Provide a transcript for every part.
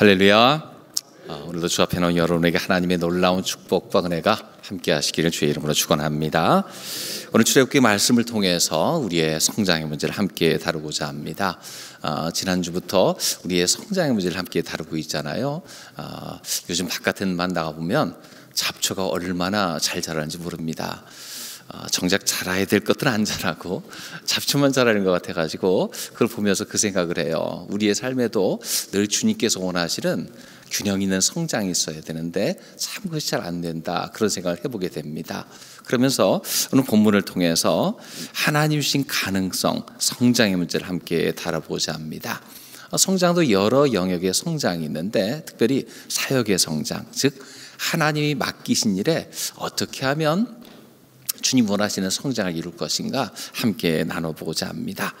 할렐루야. 아, 오늘도 주 앞에 놓은 여러분에게 하나님의 놀라운 축복과 은혜가 함께 하시기를 주의 이름으로 축원합니다. 오늘 출애굽기 말씀을 통해서 우리의 성장의 문제를 함께 다루고자 합니다. 아, 지난주부터 우리의 성장의 문제를 함께 다루고 있잖아요. 아, 요즘 바깥에만 나가 보면 잡초가 얼마나 잘 자라는지 모릅니다. 아, 정작 자라야 될 것들은 안 자라고 잡초만 자라는 것 같아가지고 그걸 보면서 그 생각을 해요. 우리의 삶에도 늘 주님께서 원하시는 균형 있는 성장이 있어야 되는데 참 그것이 잘 안 된다 그런 생각을 해보게 됩니다. 그러면서 오늘 본문을 통해서 하나님 주신 가능성, 성장의 문제를 함께 다뤄보자 합니다. 어, 성장도 여러 영역의 성장이 있는데 특별히 사역의 성장, 즉 하나님이 맡기신 일에 어떻게 하면 주님 원하시는 성장을 이룰 것인가 함께 나눠보고자 합니다.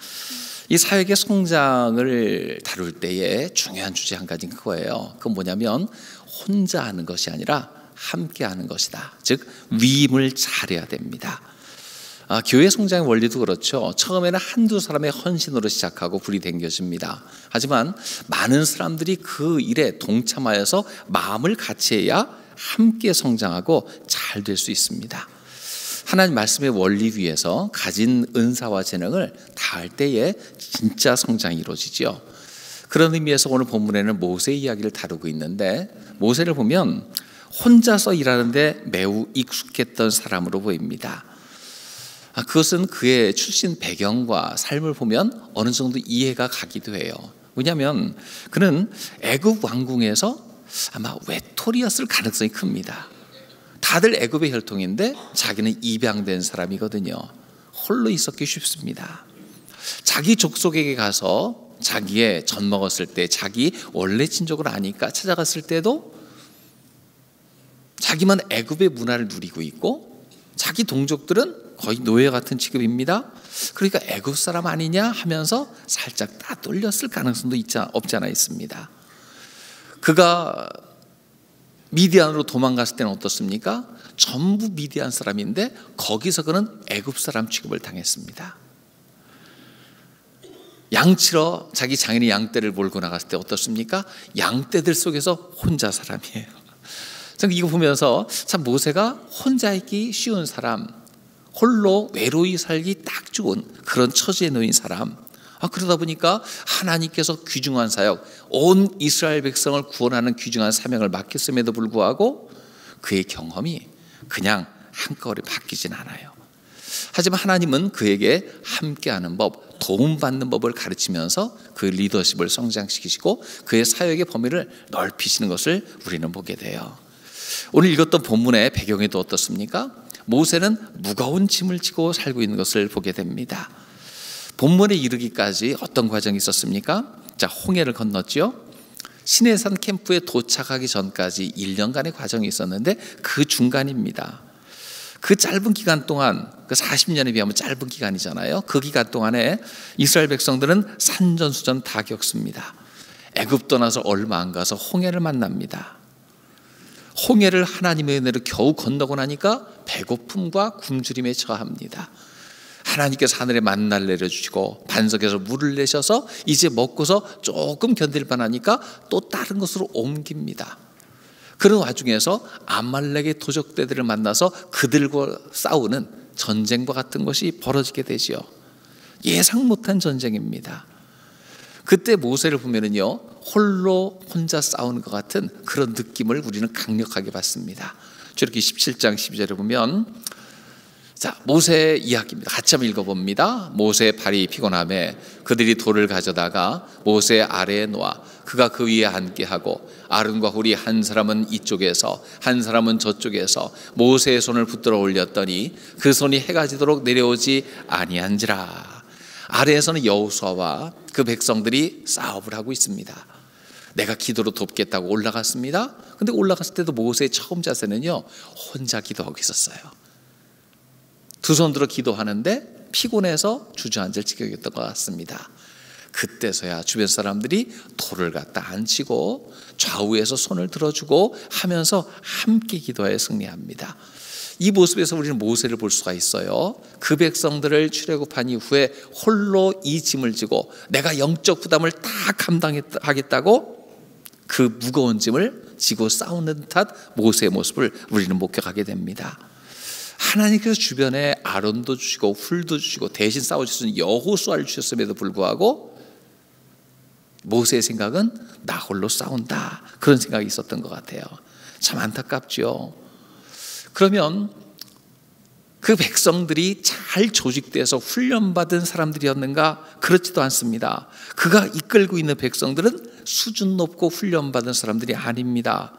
이 사역의 성장을 다룰 때에 중요한 주제 한 가지는 그거예요. 그건 뭐냐면 혼자 하는 것이 아니라 함께 하는 것이다. 즉 위임을 잘해야 됩니다. 아, 교회 성장의 원리도 그렇죠. 처음에는 한두 사람의 헌신으로 시작하고 불이 댕겨집니다. 하지만 많은 사람들이 그 일에 동참하여서 마음을 같이 해야 함께 성장하고 잘 될 수 있습니다. 하나님 말씀의 원리 위에서 가진 은사와 재능을 다할 때에 진짜 성장이 이루어지죠. 그런 의미에서 오늘 본문에는 모세 이야기를 다루고 있는데 모세를 보면 혼자서 일하는데 매우 익숙했던 사람으로 보입니다. 아, 그것은 그의 출신 배경과 삶을 보면 어느 정도 이해가 가기도 해요. 왜냐하면 그는 애굽 왕궁에서 아마 외톨이였을 가능성이 큽니다. 다들 애굽의 혈통인데 자기는 입양된 사람이거든요. 홀로 있었기 쉽습니다. 자기 족속에게 가서 자기의 젖 먹었을 때 자기 원래 친족을 아니까 찾아갔을 때도 자기만 애굽의 문화를 누리고 있고 자기 동족들은 거의 노예 같은 취급입니다. 그러니까 애굽 사람 아니냐 하면서 살짝 따돌렸을 가능성도 있지 없지 않아 있습니다. 그가 미디안으로 도망갔을 때는 어떻습니까? 전부 미디안 사람인데 거기서 그는 애굽 사람 취급을 당했습니다. 양치러 자기 장인이 양떼를 몰고 나갔을 때 어떻습니까? 양떼들 속에서 혼자 사람이에요. 저는 이거 보면서 참 모세가 혼자 있기 쉬운 사람, 홀로 외로이 살기 딱 좋은 그런 처지에 놓인 사람. 아, 그러다 보니까 하나님께서 귀중한 사역, 온 이스라엘 백성을 구원하는 귀중한 사명을 맡겼음에도 불구하고 그의 경험이 그냥 한꺼번에 바뀌진 않아요. 하지만 하나님은 그에게 함께하는 법, 도움받는 법을 가르치면서 그 리더십을 성장시키시고 그의 사역의 범위를 넓히시는 것을 우리는 보게 돼요. 오늘 읽었던 본문의 배경에도 어떻습니까? 모세는 무거운 짐을 지고 살고 있는 것을 보게 됩니다. 본문에 이르기까지 어떤 과정이 있었습니까? 자, 홍해를 건넜죠. 시내산 캠프에 도착하기 전까지 1년간의 과정이 있었는데 그 중간입니다. 그 짧은 기간 동안 그 40년에 비하면 짧은 기간이잖아요. 그 기간 동안에 이스라엘 백성들은 산전수전 다 겪습니다. 애굽 떠나서 얼마 안 가서 홍해를 만납니다. 홍해를 하나님의 은혜로 겨우 건너고 나니까 배고픔과 굶주림에 처합니다. 하나님께서 하늘에 만날 내려주시고 반석에서 물을 내셔서 이제 먹고서 조금 견딜 만하니까 또 다른 곳으로 옮깁니다. 그런 와중에서 아말렉의 도적대들을 만나서 그들과 싸우는 전쟁과 같은 것이 벌어지게 되지요. 예상 못한 전쟁입니다. 그때 모세를 보면은요, 홀로 혼자 싸우는 것 같은 그런 느낌을 우리는 강력하게 받습니다. 저렇게 17장 12절에 보면 자, 모세 이야기입니다. 같이 한번 읽어봅니다. 모세 발이 피곤함에 그들이 돌을 가져다가 모세 아래에 놓아 그가 그 위에 앉게 하고 아른과 훌이 한 사람은 이쪽에서 한 사람은 저쪽에서 모세의 손을 붙들어 올렸더니 그 손이 해가 지도록 내려오지 아니한지라. 아래에서는 여호수아와 그 백성들이 싸움을 하고 있습니다. 내가 기도로 돕겠다고 올라갔습니다. 근데 올라갔을 때도 모세의 처음 자세는요, 혼자 기도하고 있었어요. 두 손 들어 기도하는데 피곤해서 주저앉을 지경이었던 것 같습니다. 그때서야 주변 사람들이 돌을 갖다 앉히고 좌우에서 손을 들어주고 하면서 함께 기도하여 승리합니다. 이 모습에서 우리는 모세를 볼 수가 있어요. 그 백성들을 출애굽한 이후에 홀로 이 짐을 지고 내가 영적 부담을 다 감당하겠다고 그 무거운 짐을 지고 싸우는 듯한 모세의 모습을 우리는 목격하게 됩니다. 하나님께서 주변에 아론도 주시고 훌도 주시고 대신 싸워주신 여호수아를 주셨음에도 불구하고 모세의 생각은 나 홀로 싸운다 그런 생각이 있었던 것 같아요. 참 안타깝죠. 그러면 그 백성들이 잘 조직돼서 훈련받은 사람들이었는가? 그렇지도 않습니다. 그가 이끌고 있는 백성들은 수준 높고 훈련받은 사람들이 아닙니다.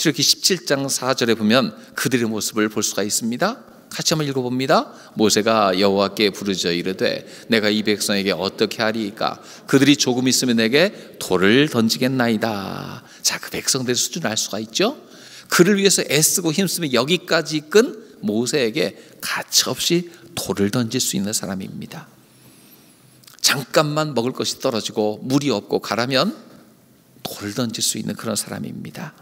이렇게 17장 4절에 보면 그들의 모습을 볼 수가 있습니다. 같이 한번 읽어봅니다. 모세가 여호와께 부르짖어 이르되 내가 이 백성에게 어떻게 하리이까 그들이 조금 있으면 내게 돌을 던지겠나이다. 자, 그 백성들의 수준을 알 수가 있죠. 그를 위해서 애쓰고 힘쓰며 여기까지 끈 모세에게 가차없이 돌을 던질 수 있는 사람입니다. 잠깐만 먹을 것이 떨어지고 물이 없고 가라면 돌을 던질 수 있는 그런 사람입니다.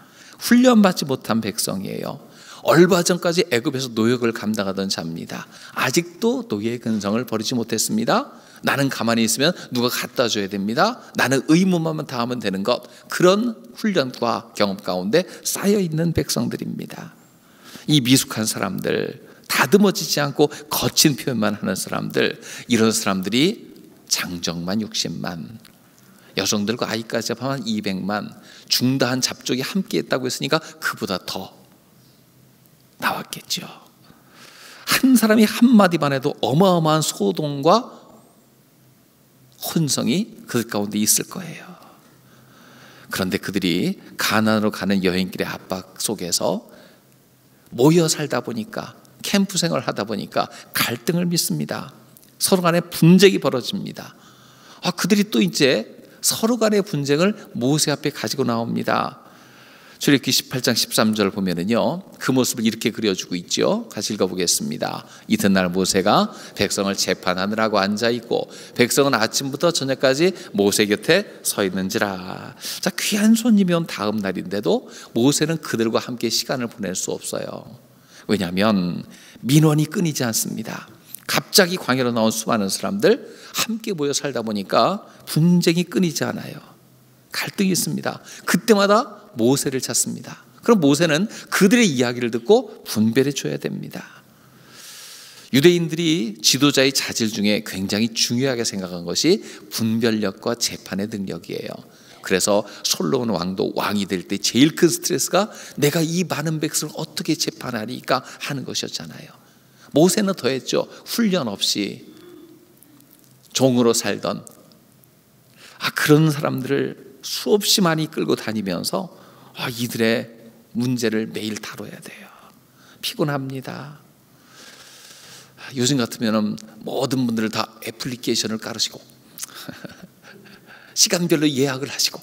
훈련받지 못한 백성이에요. 얼마 전까지 애굽에서 노역을 감당하던 자입니다. 아직도 노예의 근성을 버리지 못했습니다. 나는 가만히 있으면 누가 갖다 줘야 됩니다. 나는 의무만 다하면 되는 것. 그런 훈련과 경험 가운데 쌓여 있는 백성들입니다. 이 미숙한 사람들, 다듬어지지 않고 거친 표현만 하는 사람들, 이런 사람들이 장정만 60만, 여성들과 아이까지 합하면 200만, 중다한 잡족이 함께 했다고 했으니까 그보다 더 나왔겠죠. 한 사람이 한마디만 해도 어마어마한 소동과 혼성이 그 가운데 있을 거예요. 그런데 그들이 가난으로 가는 여행길의 압박 속에서 모여 살다 보니까 캠프 생활을 하다 보니까 갈등을 믿습니다. 서로 간에 분쟁이 벌어집니다. 아, 그들이 또 이제 서로 간의 분쟁을 모세 앞에 가지고 나옵니다. 출애굽기 18장 13절 보면은요. 그 모습을 이렇게 그려주고 있죠. 같이 읽어 보겠습니다. 이튿날 모세가 백성을 재판하느라고 앉아 있고 백성은 아침부터 저녁까지 모세 곁에 서 있는지라. 자, 귀한 손님이 온 다음 날인데도 모세는 그들과 함께 시간을 보낼 수 없어요. 왜냐하면 민원이 끊이지 않습니다. 갑자기 광야로 나온 수많은 사람들 함께 모여 살다 보니까 분쟁이 끊이지 않아요. 갈등이 있습니다. 그때마다 모세를 찾습니다. 그럼 모세는 그들의 이야기를 듣고 분별해 줘야 됩니다. 유대인들이 지도자의 자질 중에 굉장히 중요하게 생각한 것이 분별력과 재판의 능력이에요. 그래서 솔로몬 왕도 왕이 될 때 제일 큰 스트레스가 내가 이 많은 백성을 어떻게 재판하리까 하는 것이었잖아요. 모세는 더했죠. 훈련 없이 종으로 살던 아 그런 사람들을 수없이 많이 끌고 다니면서 아, 이들의 문제를 매일 다뤄야 돼요. 피곤합니다. 요즘 같으면 모든 분들 다 애플리케이션을 깔으시고 시간별로 예약을 하시고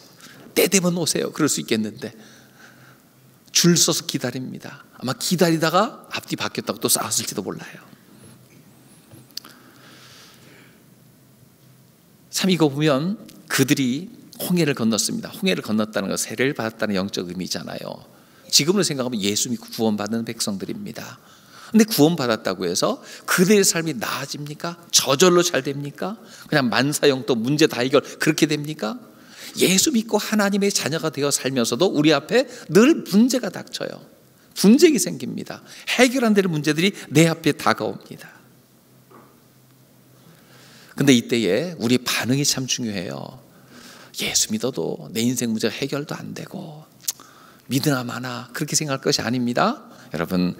때 되면 오세요. 그럴 수 있겠는데 줄 서서 기다립니다. 아마 기다리다가 앞뒤 바뀌었다고 또 싸웠을지도 몰라요. 참 이거 보면 그들이 홍해를 건넜습니다. 홍해를 건넜다는 건 세례를 받았다는 영적 의미잖아요. 지금으로 생각하면 예수 믿고 구원받는 백성들입니다. 근데 구원받았다고 해서 그들의 삶이 나아집니까? 저절로 잘 됩니까? 그냥 만사형도 문제 다 해결 그렇게 됩니까? 예수 믿고 하나님의 자녀가 되어 살면서도 우리 앞에 늘 문제가 닥쳐요. 분쟁이 생깁니다. 해결 안 되는 문제들이 내 앞에 다가옵니다. 근데 이때에 우리 반응이 참 중요해요. 예수 믿어도 내 인생 문제가 해결도 안 되고 믿으나 마나 그렇게 생각할 것이 아닙니다. 여러분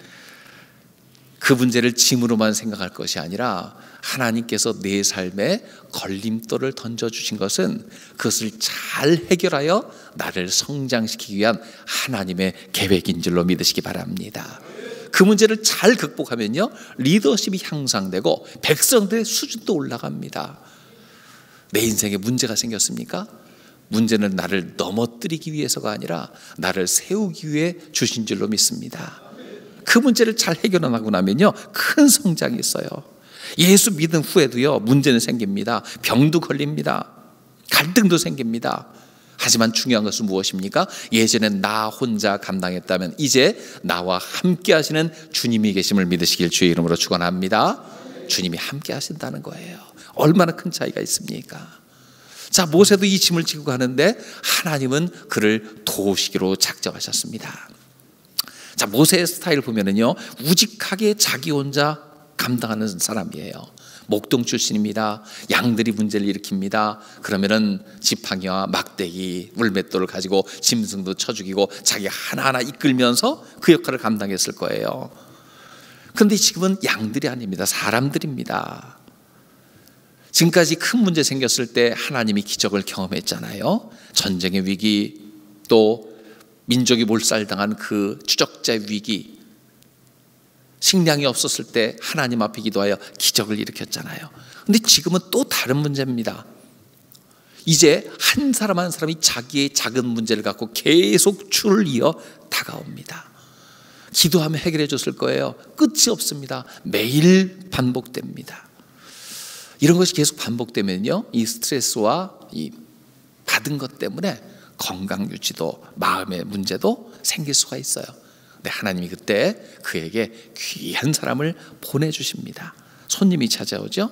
그 문제를 짐으로만 생각할 것이 아니라 하나님께서 내 삶에 걸림돌을 던져 주신 것은 그것을 잘 해결하여 나를 성장시키기 위한 하나님의 계획인 줄로 믿으시기 바랍니다. 그 문제를 잘 극복하면요 리더십이 향상되고 백성들의 수준도 올라갑니다. 내 인생에 문제가 생겼습니까? 문제는 나를 넘어뜨리기 위해서가 아니라 나를 세우기 위해 주신 줄로 믿습니다. 그 문제를 잘 해결하고 나면요, 큰 성장이 있어요. 예수 믿은 후에도요, 문제는 생깁니다. 병도 걸립니다. 갈등도 생깁니다. 하지만 중요한 것은 무엇입니까? 예전엔 나 혼자 감당했다면 이제 나와 함께 하시는 주님이 계심을 믿으시길 주의 이름으로 축원합니다. 주님이 함께 하신다는 거예요. 얼마나 큰 차이가 있습니까? 자, 모세도 이 짐을 지고 가는데 하나님은 그를 도우시기로 작정하셨습니다. 자, 모세의 스타일 보면은요, 우직하게 자기 혼자 감당하는 사람이에요. 목동 출신입니다. 양들이 문제를 일으킵니다. 그러면은 지팡이와 막대기, 물맷돌을 가지고 짐승도 쳐 죽이고 자기 하나하나 이끌면서 그 역할을 감당했을 거예요. 그런데 지금은 양들이 아닙니다. 사람들입니다. 지금까지 큰 문제 생겼을 때 하나님이 기적을 경험했잖아요. 전쟁의 위기, 또 민족이 몰살당한 그 추적자의 위기, 식량이 없었을 때 하나님 앞에 기도하여 기적을 일으켰잖아요. 근데 지금은 또 다른 문제입니다. 이제 한 사람 한 사람이 자기의 작은 문제를 갖고 계속 줄을 이어 다가옵니다. 기도하면 해결해 줬을 거예요. 끝이 없습니다. 매일 반복됩니다. 이런 것이 계속 반복되면요, 이 스트레스와 이 받은 것 때문에 건강 유지도 마음의 문제도 생길 수가 있어요. 근데 하나님이 그때 그에게 귀한 사람을 보내주십니다. 손님이 찾아오죠.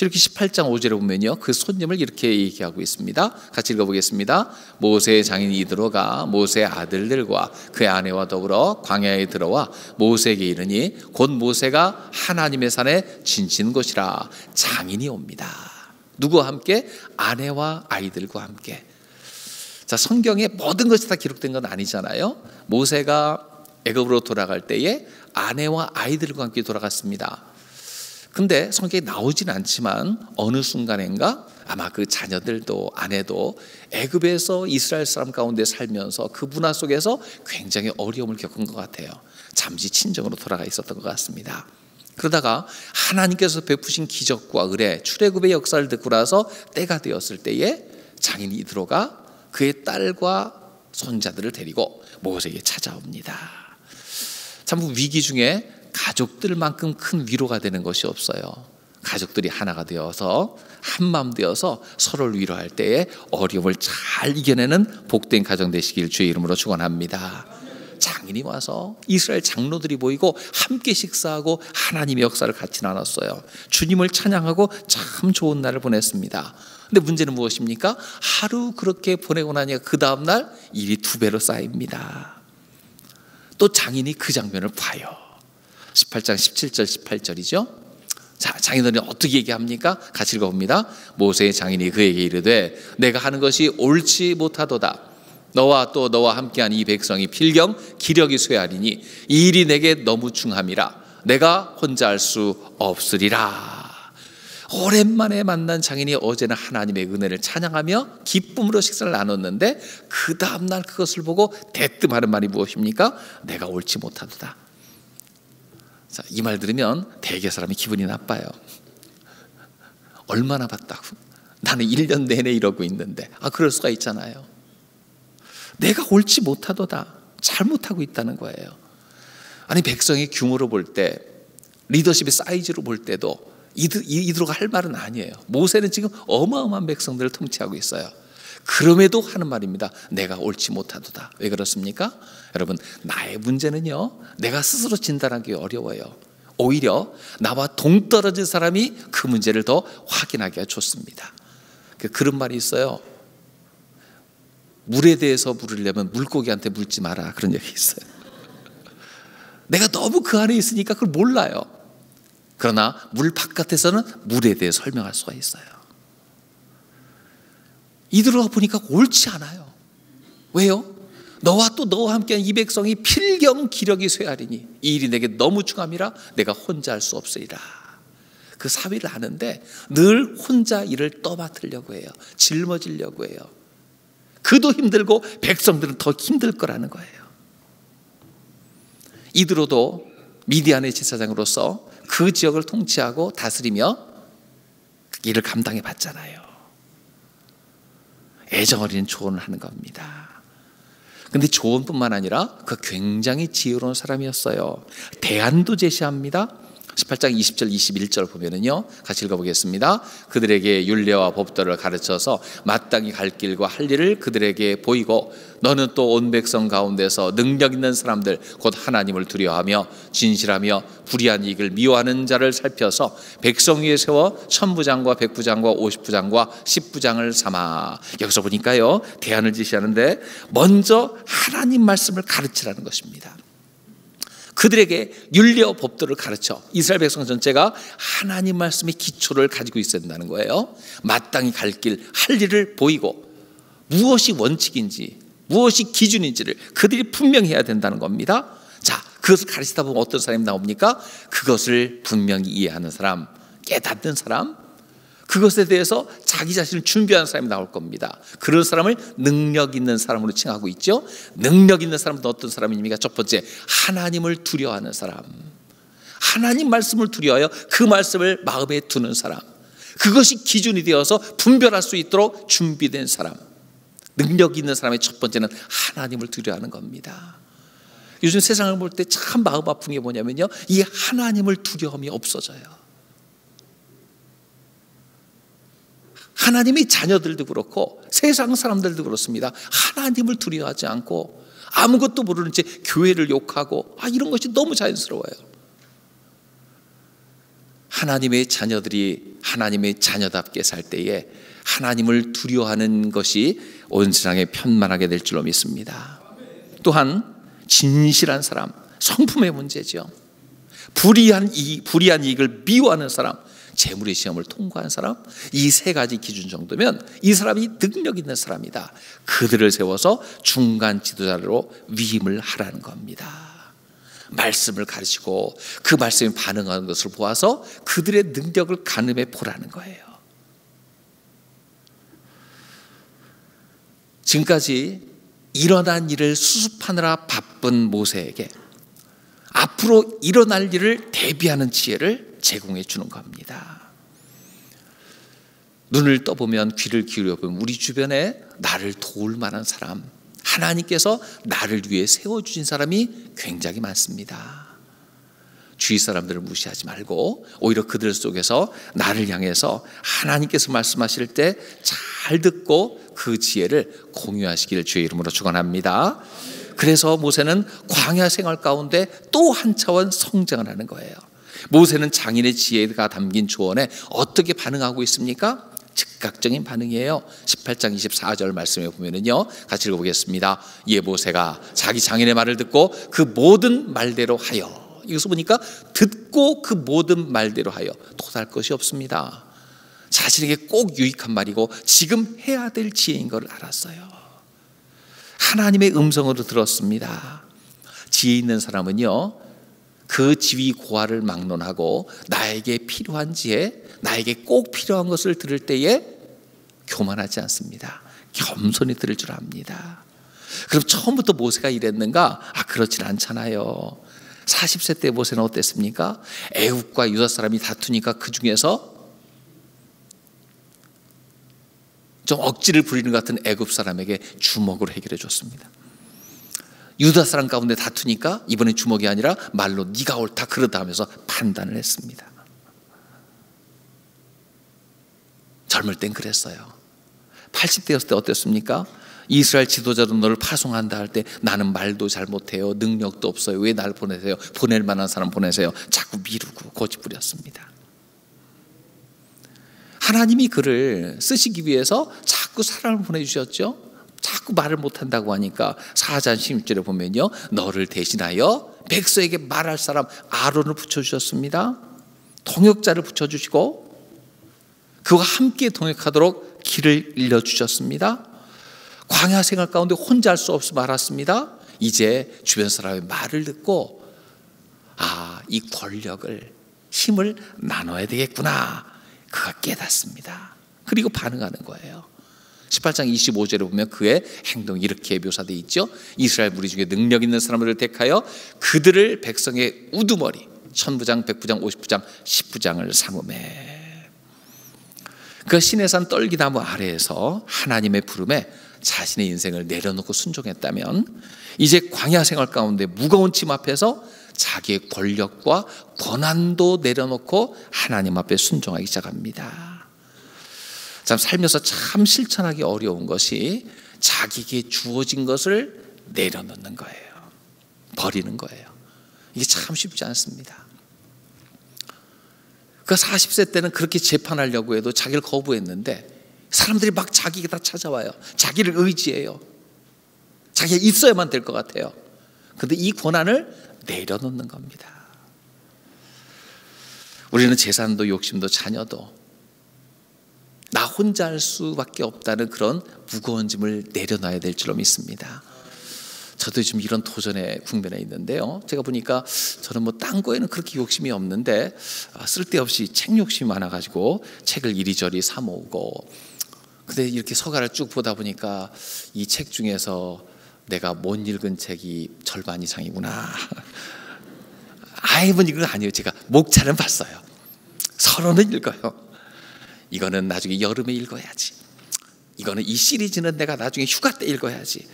이렇게 18장 5절에 보면요. 그 손님을 이렇게 얘기하고 있습니다. 같이 읽어보겠습니다. 모세의 장인이 이들어가 모세의 아들들과 그의 아내와 더불어 광야에 들어와 모세에게 이르니 곧 모세가 하나님의 산에 진친 곳이라 장인이 옵니다. 누구와 함께? 아내와 아이들과 함께. 자, 성경에 모든 것이 다 기록된 건 아니잖아요. 모세가 애굽으로 돌아갈 때에 아내와 아이들과 함께 돌아갔습니다. 근데 성경에 나오진 않지만 어느 순간인가 아마 그 자녀들도 아내도 애굽에서 이스라엘 사람 가운데 살면서 그 문화 속에서 굉장히 어려움을 겪은 것 같아요. 잠시 친정으로 돌아가 있었던 것 같습니다. 그러다가 하나님께서 베푸신 기적과 의뢰, 출애굽의 역사를 듣고 나서 때가 되었을 때에 장인이 들어가 그의 딸과 손자들을 데리고 모세에게 찾아옵니다. 참 위기 중에 가족들만큼 큰 위로가 되는 것이 없어요. 가족들이 하나가 되어서 한 마음 되어서 서로를 위로할 때에 어려움을 잘 이겨내는 복된 가정 되시길 주의 이름으로 축원합니다. 장인이 와서 이스라엘 장로들이 보이고 함께 식사하고 하나님의 역사를 같이 나눴어요. 주님을 찬양하고 참 좋은 날을 보냈습니다. 근데 문제는 무엇입니까? 하루 그렇게 보내고 나니까 그 다음날 일이 두 배로 쌓입니다. 또 장인이 그 장면을 봐요. 18장 17절 18절이죠. 자, 장인들이 어떻게 얘기합니까? 같이 읽어봅니다. 모세의 장인이 그에게 이르되 내가 하는 것이 옳지 못하도다. 너와 또 너와 함께한 이 백성이 필경 기력이 쇠하리니 이 일이 내게 너무 중함이라 내가 혼자 할 수 없으리라. 오랜만에 만난 장인이 어제는 하나님의 은혜를 찬양하며 기쁨으로 식사를 나눴는데 그 다음날 그것을 보고 대뜸하는 말이 무엇입니까? 내가 옳지 못하도다. 자, 이 말 들으면 대개 사람이 기분이 나빠요. 얼마나 봤다고? 나는 1년 내내 이러고 있는데. 아, 그럴 수가 있잖아요. 내가 옳지 못하도다. 잘못하고 있다는 거예요. 아니, 백성의 규모로 볼 때, 리더십의 사이즈로 볼 때도 이드로가 할 말은 아니에요. 모세는 지금 어마어마한 백성들을 통치하고 있어요. 그럼에도 하는 말입니다. 내가 옳지 못하도다. 왜 그렇습니까? 여러분, 나의 문제는요, 내가 스스로 진단하기 어려워요. 오히려 나와 동떨어진 사람이 그 문제를 더 확인하기가 좋습니다. 그 그런 말이 있어요. 물에 대해서 물으려면 물고기한테 묻지 마라. 그런 얘기 있어요. 내가 너무 그 안에 있으니까 그걸 몰라요. 그러나 물 바깥에서는 물에 대해 설명할 수가 있어요. 이들어 보니까 옳지 않아요. 왜요? 너와 또 너와 함께한 이 백성이 필경 기력이 쇠하리니 이 일이 내게 너무 중함이라 내가 혼자 할 수 없으리라. 그 사위를 하는데 늘 혼자 일을 떠맡으려고 해요. 짊어지려고 해요. 그도 힘들고 백성들은 더 힘들 거라는 거예요. 이드로도 미디안의 제사장으로서 그 지역을 통치하고 다스리며 일을 감당해 봤잖아요. 애정 어린 조언을 하는 겁니다. 근데 조언뿐만 아니라 그 굉장히 지혜로운 사람이었어요. 대안도 제시합니다. 18장 20절 21절 보면은요. 같이 읽어보겠습니다. 그들에게 윤례와 법도를 가르쳐서 마땅히 갈 길과 할 일을 그들에게 보이고 너는 또 온 백성 가운데서 능력 있는 사람들 곧 하나님을 두려워하며 진실하며 불의한 이익을 미워하는 자를 살펴서 백성 위에 세워 천부장과 백부장과 오십부장과 십부장을 삼아 여기서 보니까요 대안을 지시하는데 먼저 하나님 말씀을 가르치라는 것입니다. 그들에게 윤리와 법도를 가르쳐 이스라엘 백성 전체가 하나님 말씀의 기초를 가지고 있어야 된다는 거예요. 마땅히 갈 길, 할 일을 보이고 무엇이 원칙인지, 무엇이 기준인지를 그들이 분명히 해야 된다는 겁니다. 자, 그것을 가르치다 보면 어떤 사람이 나옵니까? 그것을 분명히 이해하는 사람, 깨닫는 사람, 그것에 대해서 자기 자신을 준비하는 사람이 나올 겁니다. 그런 사람을 능력 있는 사람으로 칭하고 있죠. 능력 있는 사람은 어떤 사람입니까? 첫 번째, 하나님을 두려워하는 사람. 하나님 말씀을 두려워하여 그 말씀을 마음에 두는 사람. 그것이 기준이 되어서 분별할 수 있도록 준비된 사람. 능력 있는 사람의 첫 번째는 하나님을 두려워하는 겁니다. 요즘 세상을 볼 때 참 마음 아픈 게 뭐냐면요. 이 하나님을 두려움이 없어져요. 하나님의 자녀들도 그렇고 세상 사람들도 그렇습니다. 하나님을 두려워하지 않고 아무것도 모르는 채 교회를 욕하고 아 이런 것이 너무 자연스러워요. 하나님의 자녀들이 하나님의 자녀답게 살 때에 하나님을 두려워하는 것이 온 세상에 편만하게 될 줄로 믿습니다. 또한 진실한 사람, 성품의 문제죠. 불의한 이 불의한 이익을 미워하는 사람, 재물의 시험을 통과한 사람 이 세 가지 기준 정도면 이 사람이 능력 있는 사람이다. 그들을 세워서 중간 지도자로 위임을 하라는 겁니다. 말씀을 가르치고 그 말씀에 반응하는 것을 보아서 그들의 능력을 가늠해 보라는 거예요. 지금까지 일어난 일을 수습하느라 바쁜 모세에게 앞으로 일어날 일을 대비하는 지혜를 제공해 주는 겁니다. 눈을 떠보면 귀를 기울여 보면 우리 주변에 나를 도울 만한 사람, 하나님께서 나를 위해 세워 주신 사람이 굉장히 많습니다. 주위 사람들을 무시하지 말고 오히려 그들 속에서 나를 향해서 하나님께서 말씀하실 때 잘 듣고 그 지혜를 공유하시기를 주의 이름으로 축원합니다. 그래서 모세는 광야 생활 가운데 또 한 차원 성장을 하는 거예요. 모세는 장인의 지혜가 담긴 조언에 어떻게 반응하고 있습니까? 즉각적인 반응이에요. 18장 24절 말씀에 보면은요. 같이 읽어보겠습니다. 예 모세가 자기 장인의 말을 듣고 그 모든 말대로 하여 이것을 보니까 듣고 그 모든 말대로 하여 토달 것이 없습니다. 자신에게 꼭 유익한 말이고 지금 해야 될 지혜인 걸 알았어요. 하나님의 음성으로 들었습니다. 지혜 있는 사람은요. 그 지위 고하를 막론하고 나에게 필요한 지혜, 나에게 꼭 필요한 것을 들을 때에 교만하지 않습니다. 겸손히 들을 줄 압니다. 그럼 처음부터 모세가 이랬는가? 아, 그렇진 않잖아요. 40세 때 모세는 어땠습니까? 애국과 유다 사람이 다투니까 그 중에서 좀 억지를 부리는 것 같은 애굽 사람에게 주먹으로 해결해 줬습니다. 유다 사람 가운데 다투니까 이번엔 주먹이 아니라 말로 네가 옳다 그러다 하면서 판단을 했습니다. 젊을 땐 그랬어요. 80대였을 때 어땠습니까? 이스라엘 지도자도 너를 파송한다 할 때 나는 말도 잘 못해요. 능력도 없어요. 왜 날 보내세요? 보낼 만한 사람 보내세요. 자꾸 미루고 고집부렸습니다. 하나님이 그를 쓰시기 위해서 자꾸 사람을 보내주셨죠. 자꾸 말을 못한다고 하니까 사장 16절에 보면요. 너를 대신하여 백서에게 말할 사람 아론을 붙여주셨습니다. 동역자를 붙여주시고 그와 함께 동역하도록 길을 일러주셨습니다. 광야 생활 가운데 혼자 할 수 없어 말았습니다. 이제 주변 사람의 말을 듣고 아, 이 권력을 힘을 나눠야 되겠구나. 그가 깨닫습니다. 그리고 반응하는 거예요. 18장 25절에 보면 그의 행동이 이렇게 묘사되어 있죠. 이스라엘 무리 중에 능력 있는 사람들을 택하여 그들을 백성의 우두머리 천부장, 백부장, 오십부장, 십부장을 삼음해. 그 시내산 떨기나무 아래에서 하나님의 부름에 자신의 인생을 내려놓고 순종했다면 이제 광야 생활 가운데 무거운 짐 앞에서 자기의 권력과 권한도 내려놓고 하나님 앞에 순종하기 시작합니다. 참 살면서 참 실천하기 어려운 것이 자기에게 주어진 것을 내려놓는 거예요. 버리는 거예요. 이게 참 쉽지 않습니다. 그 40세 때는 그렇게 재판하려고 해도 자기를 거부했는데 사람들이 막 자기에게 다 찾아와요. 자기를 의지해요. 자기가 있어야만 될 것 같아요. 근데 이 권한을 내려놓는 겁니다. 우리는 재산도 욕심도 자녀도 나 혼자 할 수밖에 없다는 그런 무거운 짐을 내려놔야 될 줄로 믿습니다. 저도 지금 이런 도전의 국면에 있는데요. 제가 보니까 저는 뭐 딴 거에는 그렇게 욕심이 없는데 아, 쓸데없이 책 욕심이 많아가지고 책을 이리저리 사 모으고 근데 이렇게 서가를 쭉 보다 보니까 이 책 중에서 내가 못 읽은 책이 절반 이상이구나. 읽은 거 아니에요. 제가 목차는 봤어요. 서론은 읽어요. 이거는 나중에 여름에 읽어야지. 이거는 이 시리즈는 내가 나중에 휴가 때 읽어야지.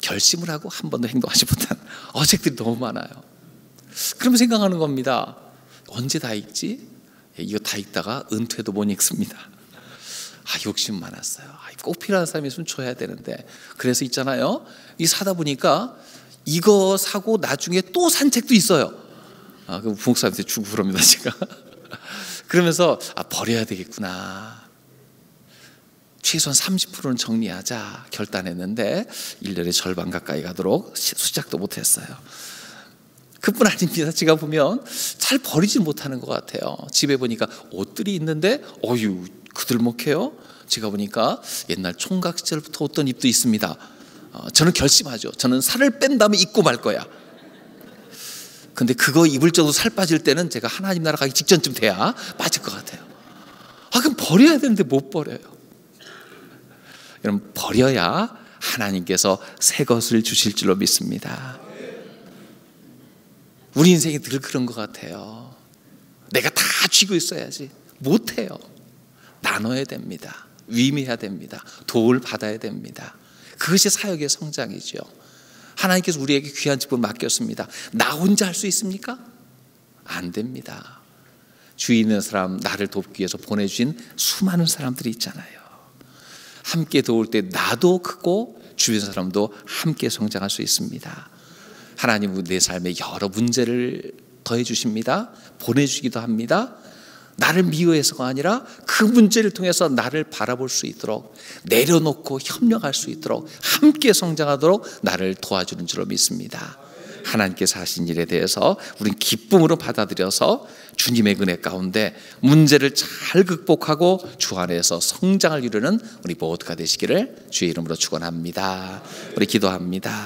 결심을 하고 한 번도 행동하지 못한 어책들이 너무 많아요. 그러면 생각하는 겁니다. 언제 다 읽지? 예, 이거 다 읽다가 은퇴도 못 읽습니다. 아, 욕심 많았어요. 아, 꼭 필요한 사람이 있으면 줘야 되는데. 그래서 있잖아요. 이 사다 보니까 이거 사고 나중에 또 산 책도 있어요. 아, 그 부목사한테 주고 그럽니다, 제가. 그러면서 아, 버려야 되겠구나. 최소한 30%는 정리하자 결단했는데 1년의 절반 가까이 가도록 시작도 못했어요. 그뿐 아닙니다. 제가 보면 잘 버리지 못하는 것 같아요. 집에 보니까 옷들이 있는데 어유 그들목해요. 제가 보니까 옛날 총각 시절부터 어떤 입도 있습니다. 어, 저는 결심하죠. 저는 살을 뺀 다음에 입고 말 거야. 근데 그거 입을 정도 살 빠질 때는 제가 하나님 나라 가기 직전쯤 돼야 빠질 것 같아요. 아, 그럼 버려야 되는데 못 버려요. 여러분 버려야 하나님께서 새 것을 주실 줄로 믿습니다. 우리 인생이 늘 그런 것 같아요. 내가 다 쥐고 있어야지. 못해요. 나눠야 됩니다. 위임해야 됩니다. 도움을 받아야 됩니다. 그것이 사역의 성장이죠. 하나님께서 우리에게 귀한 직분 맡겼습니다. 나 혼자 할 수 있습니까? 안 됩니다. 주위 있는 사람, 나를 돕기 위해서 보내주신 수많은 사람들이 있잖아요. 함께 도울 때 나도 크고 주변 사람도 함께 성장할 수 있습니다. 하나님은 내 삶에 여러 문제를 더해 주십니다. 보내주기도 합니다. 나를 미워해서가 아니라 그 문제를 통해서 나를 바라볼 수 있도록 내려놓고 협력할 수 있도록 함께 성장하도록 나를 도와주는 줄로 믿습니다. 하나님께서 하신 일에 대해서 우리는 기쁨으로 받아들여서 주님의 은혜 가운데 문제를 잘 극복하고 주 안에서 성장을 이루는 우리 모두가 되시기를 주의 이름으로 축원합니다. 우리 기도합니다.